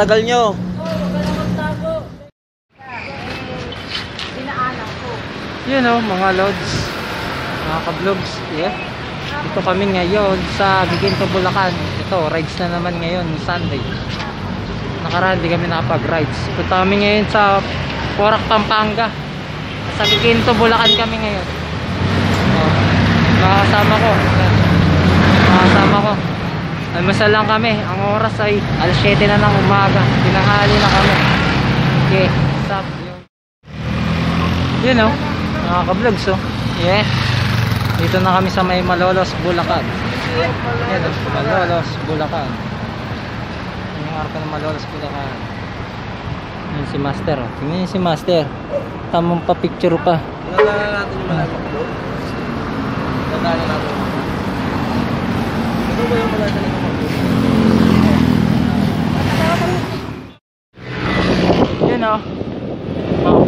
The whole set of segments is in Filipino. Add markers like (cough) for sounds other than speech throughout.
tagal nyo. Dinaanan ko. Yun o, mga lods. Mga ka-vlogs. Yeah. Ito kami ngayon sa Giginto, Bulacan. Ito, rides na naman ngayon, Sunday. Nakaraan, di kami nakapag-rides. Punta kami ngayon sa Porac, Pampanga. Sa Giginto, Bulacan kami ngayon. Oh, makakasama ko. Makakasama ko. Almasal lang kami. Ang oras ay alas 7 na ng umaga. Tinanghali na kami. Okay. Stop. Yun o. Mga ka-vlogs o. Yeah. Dito na kami sa may Malolos, Bulacan. Yan o. Malolos, Bulacan. Yung arko ng Malolos, Bulacan. Yan si Master o. Tingnan si Master. Tamang pa-picture pa. Nadaanan natin yung mga bro. Nadaanan natin. Ito ba yung mga talaga Yun o. Mga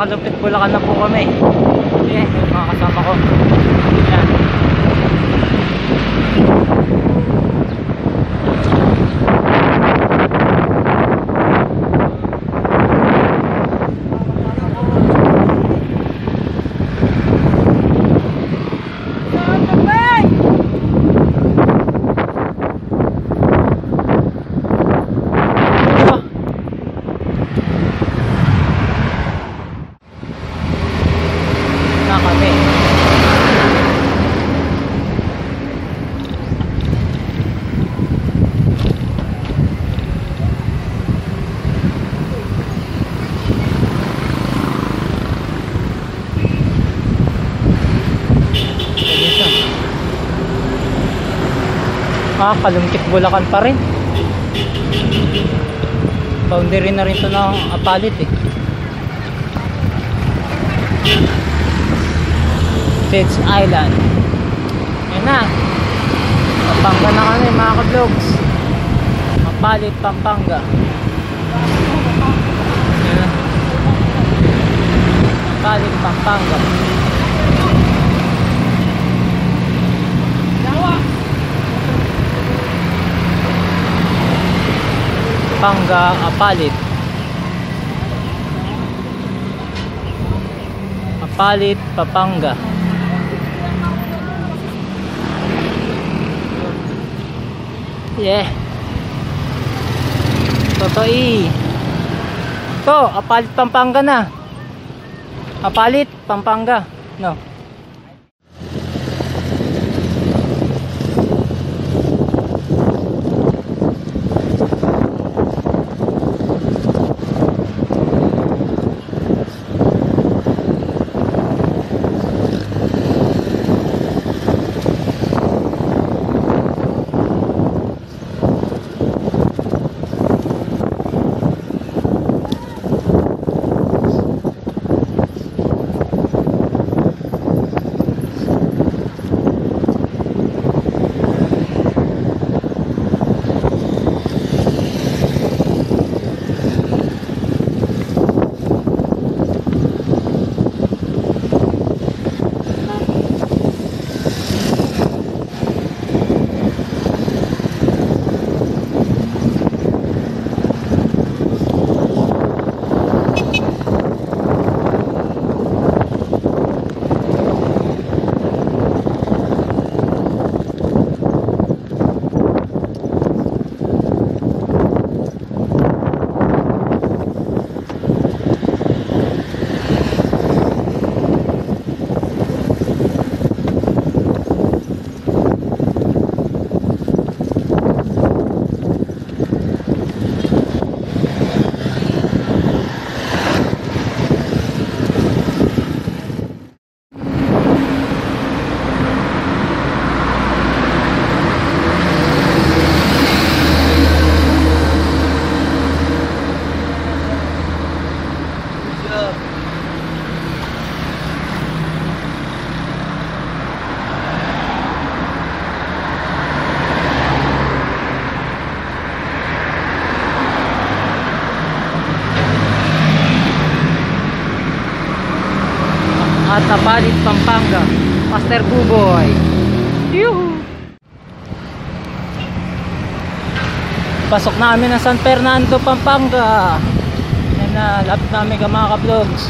Kalumpit, Bulacan na po kami. Yeah, mga kasama ko. Yan. Diba? na kami. Ah, kalungkit bulakan pa rin. Boundary na rin to ng apalit eh. Fitz Island. Yan na. Pampanga na kami mga ka-vlogs. Mapalit, Pampanga. Yan na. Mapalit, Pampanga. Panga, Apalit. Apalit, Papanga. Yeah. Totoi. To, Apalit, Pampanga na. Apalit, Pampanga. No. At Napalit, Pampanga. Master Buboy. Yuhu! Pasok namin ng San Fernando, Pampanga. Yan na, lapit namin ka mga ka-vlogs.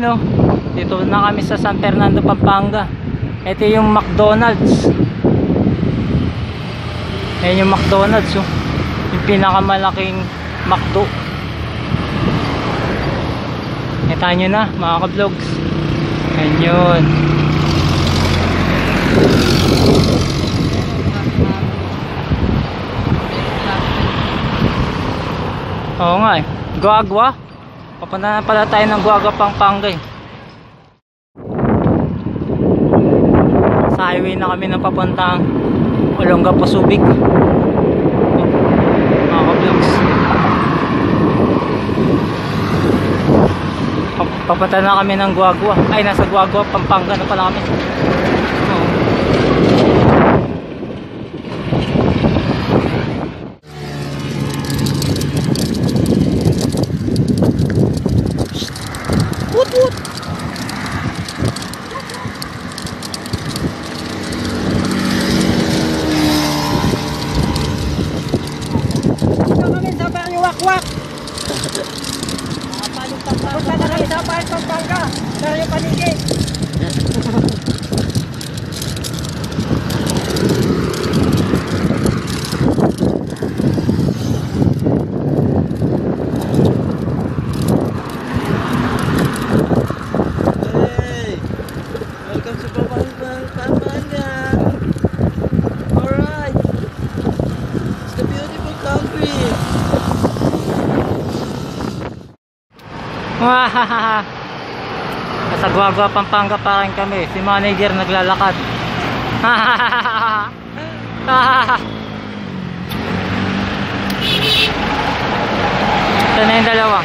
Know, dito na kami sa San Fernando, Pampanga. Ito yung McDonald's. Ayan yung McDonald's, oh. yung pinakamalaking McDo. Kita nyo na, mga ka-vlogs. Ayan yun. Oo nga eh. Guagua. Papunta pala tayo ng Guagua Pampanga eh. Sa highway na kami na papuntang Olongapo Subic. Oh, Mga ka-vlogs. Pa- Papunta na kami ng Guagua. Ay, nasa Guagua Pampanga na pala kami. Oo. Woot woot. Punta kami sa Barrio Wakwak. Punta na kami sa Bayan Pampanga. Barrio Panigi. Hey! Welcome to Pampanga, Pampanga! Alright! It's the beautiful country! Wahahaha. Nasa Guagua Pampanga pa rin kami. Si manager naglalakad. (laughs) Ito na yung dalawa.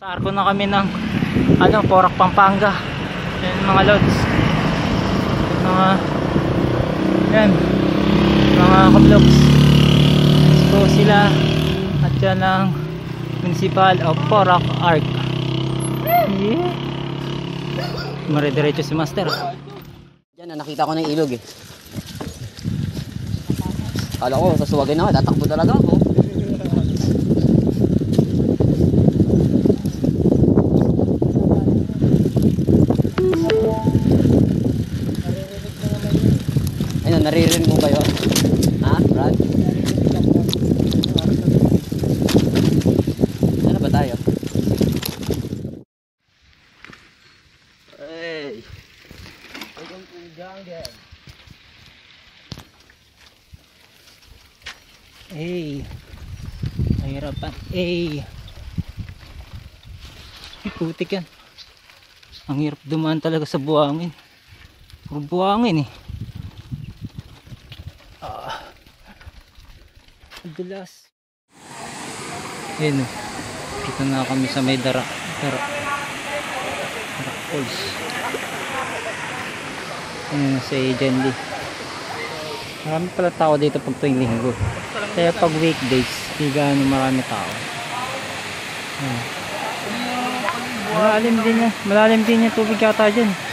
Sa na kami ng ano, Porac Pampanga. Yan mga lods. Mga yan. Mga kablogs. Go sila. At yan ang Municipal of Porac Arc. Yeah. Mare-diretso si Master. Na nakita ko ng ilog eh. Kala ko, sasuwagin ako, tatakbo talaga ako. Naririnig mo ba yun? Ha, Brad? Ano ba tayo? Hey! Welcome to the jungle. Hey. Mahirapan. Hey. Ay, putik yan. Ang hirap dumaan talaga sa buhangin. Puro buhangin eh. Dulas. Ayun oh. Dito na kami sa may dara. Dara. Dara Falls. Ayun na si Jendy. Marami pala tao dito pag tuwing linggo. Kaya pag weekdays, di gaano marami tao. Ayun. Malalim din niya. Malalim din yung tubig yata dyan.